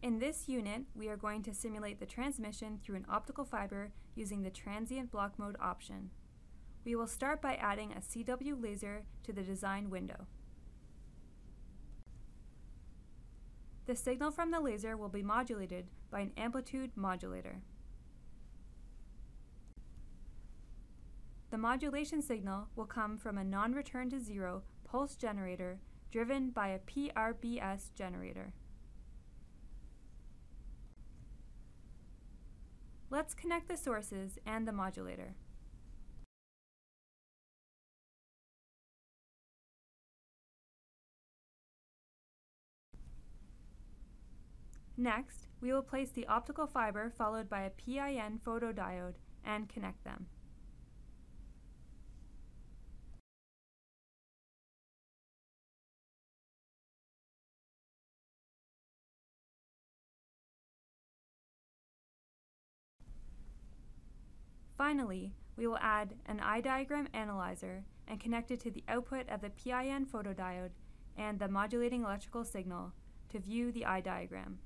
In this unit, we are going to simulate the transmission through an optical fiber using the transient block mode option. We will start by adding a CW laser to the design window. The signal from the laser will be modulated by an amplitude modulator. The modulation signal will come from a non-return to zero pulse generator driven by a PRBS generator. Let's connect the sources and the modulator. Next, we will place the optical fiber followed by a PIN photodiode and connect them. Finally, we will add an eye diagram analyzer and connect it to the output of the PIN photodiode and the modulating electrical signal to view the eye diagram.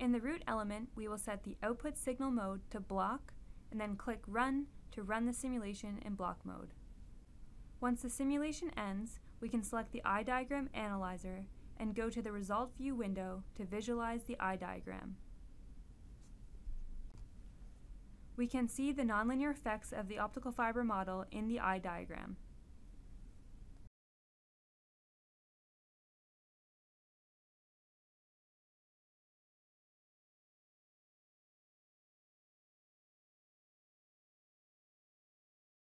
In the root element, we will set the output signal mode to block and then click Run to run the simulation in block mode. Once the simulation ends, we can select the eye diagram analyzer and go to the Result View window to visualize the eye diagram. We can see the nonlinear effects of the optical fiber model in the eye diagram.